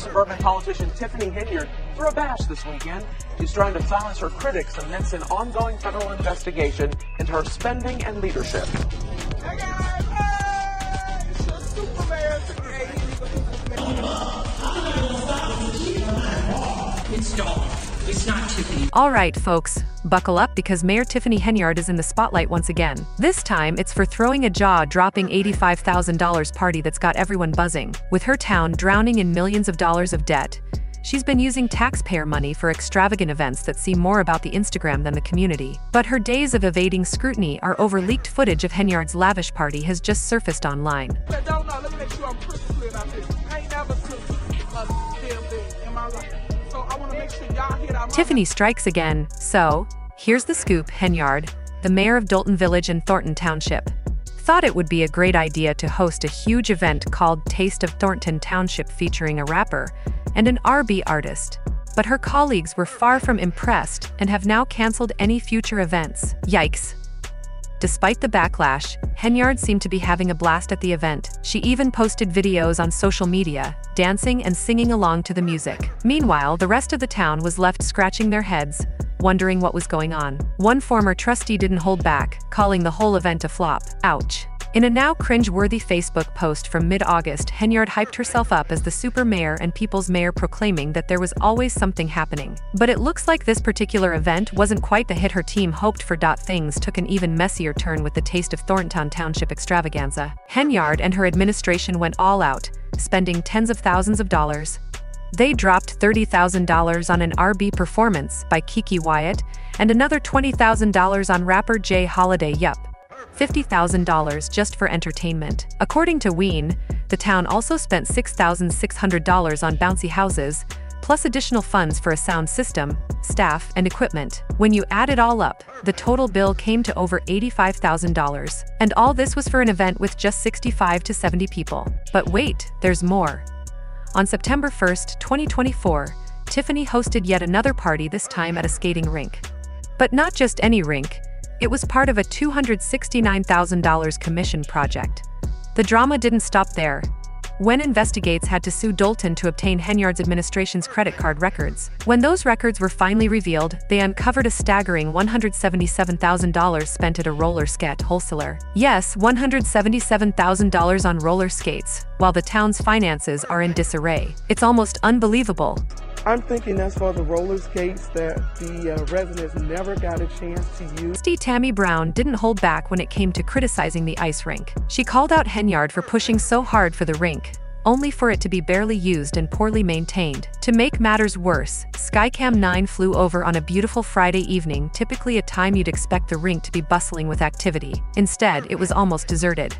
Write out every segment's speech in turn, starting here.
Suburban politician Tiffany Henyard threw a bash this weekend. She's trying to silence her critics amidst an ongoing federal investigation into her spending and leadership. It's Dawn. It's not Tiffany. All right, folks, buckle up because Mayor Tiffany Henyard is in the spotlight once again. This time, it's for throwing a jaw-dropping $85,000 party that's got everyone buzzing. With her town drowning in millions of dollars of debt, She's been using taxpayer money for extravagant events that seem more about the Instagram than the community. But her days of evading scrutiny are over leaked footage of Henyard's lavish party has just surfaced online. Tiffany strikes again, so, here's the scoop, Henyard, the mayor of Dolton Village in Thornton Township, thought it would be a great idea to host a huge event called Taste of Thornton Township featuring a rapper and an R&B artist. But her colleagues were far from impressed and have now cancelled any future events. Yikes. Despite the backlash, Henyard seemed to be having a blast at the event. She even posted videos on social media, dancing and singing along to the music. Meanwhile, the rest of the town was left scratching their heads, wondering what was going on. One former trustee didn't hold back, calling the whole event a flop. Ouch. In a now cringe-worthy Facebook post from mid-August, Henyard hyped herself up as the super mayor and people's mayor proclaiming that there was always something happening. But it looks like this particular event wasn't quite the hit her team hoped for. Things took an even messier turn with the Taste of Thornton Township extravaganza. Henyard and her administration went all out, spending tens of thousands of dollars. They dropped $30,000 on an R&B performance by Kiki Wyatt and another $20,000 on rapper Jay Holiday Yup. $50,000 just for entertainment. According to Ween, the town also spent $6,600 on bouncy houses, plus additional funds for a sound system, staff, and equipment. When you add it all up, the total bill came to over $85,000. And all this was for an event with just 65 to 70 people. But wait, there's more. On September 1, 2024, Tiffany hosted yet another party this time at a skating rink. But not just any rink, it was part of a $269,000 commission project. The drama didn't stop there. When Investigates had to sue Dolton to obtain Henyard's administration's credit card records. When those records were finally revealed, they uncovered a staggering $177,000 spent at a roller skate wholesaler. Yes, $177,000 on roller skates, while the town's finances are in disarray. It's almost unbelievable. I'm thinking that's for the roller skates that the uh, residents never got a chance to use. Trustee Tammy Brown didn't hold back when it came to criticizing the ice rink. She called out Henyard for pushing so hard for the rink, only for it to be barely used and poorly maintained. To make matters worse, Skycam 9 flew over on a beautiful Friday evening, typically a time you'd expect the rink to be bustling with activity. Instead, it was almost deserted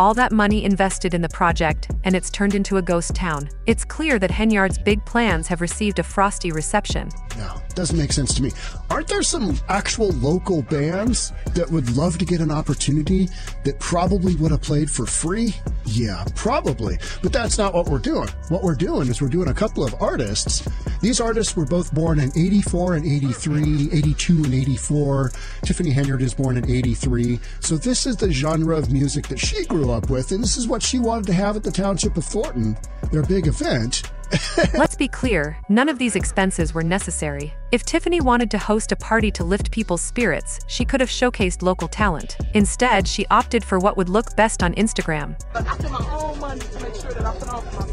all that money invested in the project, and it's turned into a ghost town. It's clear that Henyard's big plans have received a frosty reception. No, doesn't make sense to me. Aren't there some actual local bands that would love to get an opportunity that probably would have played for free? Yeah, probably. But that's not what we're doing. What we're doing is we're doing a couple of artists. These artists were both born in 84 and 83, 82 and 84. Tiffany Henyard is born in 83. So this is the genre of music that she grew up with, and this is what she wanted to have at the Township of Thornton, their big event. Let's be clear, none of these expenses were necessary. If Tiffany wanted to host a party to lift people's spirits, she could have showcased local talent. Instead, she opted for what would look best on Instagram.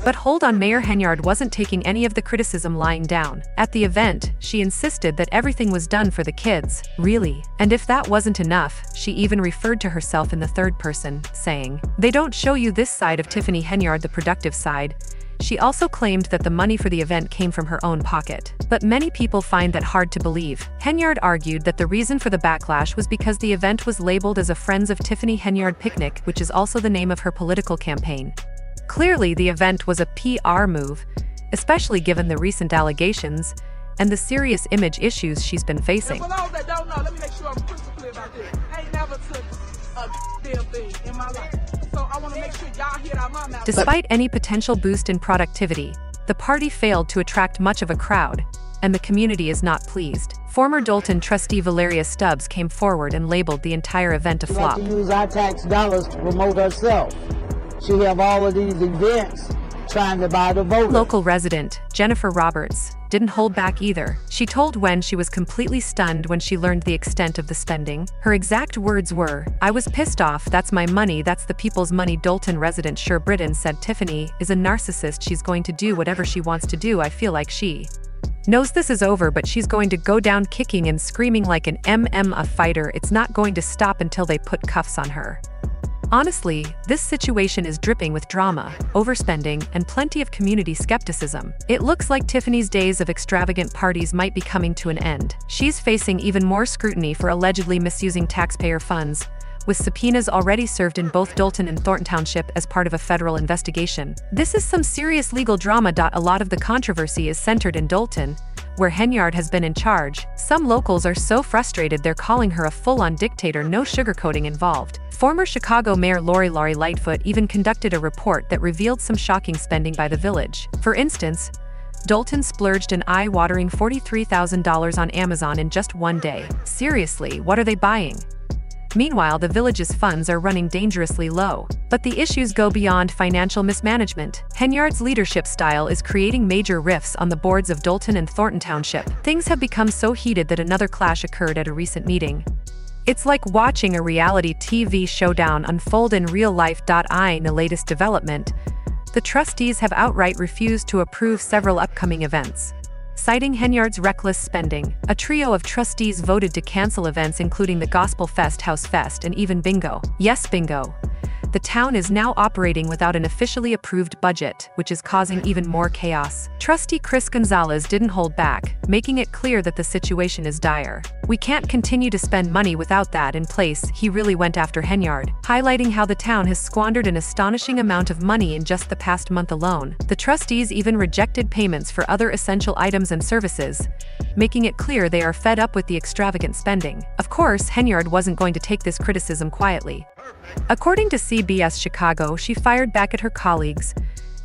But hold on, Mayor Henyard wasn't taking any of the criticism lying down. At the event, she insisted that everything was done for the kids, really. And if that wasn't enough, she even referred to herself in the third person, saying, They don't show you this side of Tiffany Henyard the productive side. She also claimed that the money for the event came from her own pocket. But many people find that hard to believe. Henyard argued that the reason for the backlash was because the event was labeled as a Friends of Tiffany Henyard picnic, which is also the name of her political campaign. Clearly, the event was a PR move, especially given the recent allegations and the serious image issues she's been facing. And for those that don't know, let me make sure I'm crystal clear about this. I ain't never took a damn thing in my life. So I want to make sure y'all hear out my. Despite any potential boost in productivity, the party failed to attract much of a crowd, and the community is not pleased. Former Dolton trustee Valeria Stubbs came forward and labeled the entire event a We flop. like to use our tax dollars to promote herself. She have all of these events trying to buy the. Local resident, Jennifer Roberts, didn't hold back either. She told Wen she was completely stunned when she learned the extent of the spending. Her exact words were, I was pissed off, that's my money, that's the people's money. Dolton resident Sher Britton said Tiffany is a narcissist, she's going to do whatever she wants to do, I feel like she knows this is over but she's going to go down kicking and screaming like an MMA fighter, it's not going to stop until they put cuffs on her. Honestly, this situation is dripping with drama, overspending, and plenty of community skepticism. It looks like Tiffany's days of extravagant parties might be coming to an end. She's facing even more scrutiny for allegedly misusing taxpayer funds, with subpoenas already served in both Dolton and Thornton Township as part of a federal investigation. This is some serious legal drama. A lot of the controversy is centered in Dolton, where Henyard has been in charge. Some locals are so frustrated they're calling her a full-on dictator no sugarcoating involved. Former Chicago Mayor Lori Laurie Lightfoot even conducted a report that revealed some shocking spending by the village. For instance, Dolton splurged an eye-watering $43,000 on Amazon in just one day. Seriously, what are they buying? Meanwhile, the village's funds are running dangerously low. But the issues go beyond financial mismanagement. Henyard's leadership style is creating major rifts on the boards of Dolton and Thornton Township. Things have become so heated that another clash occurred at a recent meeting. It's like watching a reality TV showdown unfold in real life. In the latest development, the trustees have outright refused to approve several upcoming events citing Henyard's reckless spending. A trio of trustees voted to cancel events including the Gospel Fest House Fest and even Bingo. Yes, Bingo the town is now operating without an officially approved budget, which is causing even more chaos. Trustee Chris Gonzalez didn't hold back, making it clear that the situation is dire. We can't continue to spend money without that in place, he really went after Henyard, highlighting how the town has squandered an astonishing amount of money in just the past month alone. The trustees even rejected payments for other essential items and services, making it clear they are fed up with the extravagant spending. Of course, Henyard wasn't going to take this criticism quietly. According to CBS Chicago, she fired back at her colleagues,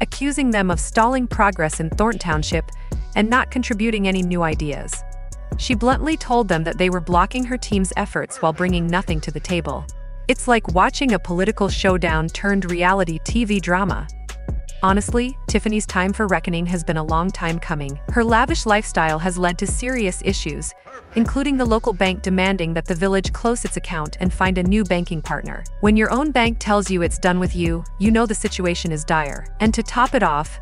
accusing them of stalling progress in Thornton Township and not contributing any new ideas. She bluntly told them that they were blocking her team's efforts while bringing nothing to the table. It's like watching a political showdown turned reality TV drama. Honestly, Tiffany's time for reckoning has been a long time coming. Her lavish lifestyle has led to serious issues, including the local bank demanding that the village close its account and find a new banking partner. When your own bank tells you it's done with you, you know the situation is dire. And to top it off,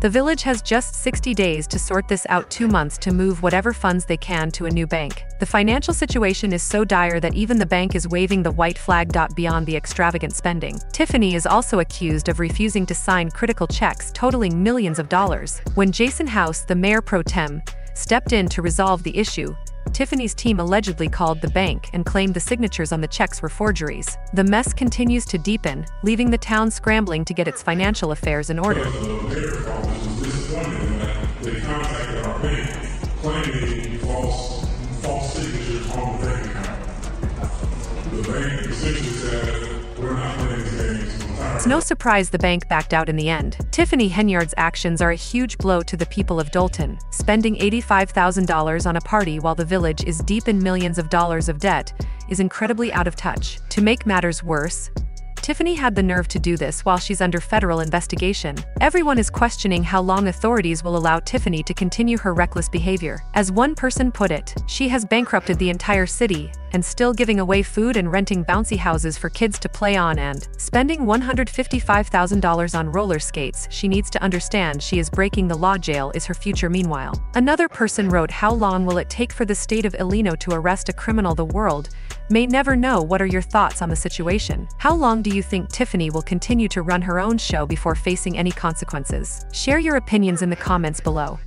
the village has just 60 days to sort this out two months to move whatever funds they can to a new bank. The financial situation is so dire that even the bank is waving the white flag. Beyond the extravagant spending, Tiffany is also accused of refusing to sign critical checks totaling millions of dollars. When Jason House, the mayor pro tem, stepped in to resolve the issue, Tiffany's team allegedly called the bank and claimed the signatures on the checks were forgeries. The mess continues to deepen, leaving the town scrambling to get its financial affairs in order. The it's no surprise the bank backed out in the end. Tiffany Henyard's actions are a huge blow to the people of Dolton, spending $85,000 on a party while the village is deep in millions of dollars of debt is incredibly out of touch. To make matters worse, Tiffany had the nerve to do this while she's under federal investigation. Everyone is questioning how long authorities will allow Tiffany to continue her reckless behavior. As one person put it, she has bankrupted the entire city, and still giving away food and renting bouncy houses for kids to play on and spending $155,000 on roller skates, she needs to understand she is breaking the law jail is her future meanwhile. Another person wrote how long will it take for the state of Illinois to arrest a criminal the world may never know what are your thoughts on the situation. How long do you think Tiffany will continue to run her own show before facing any consequences? Share your opinions in the comments below.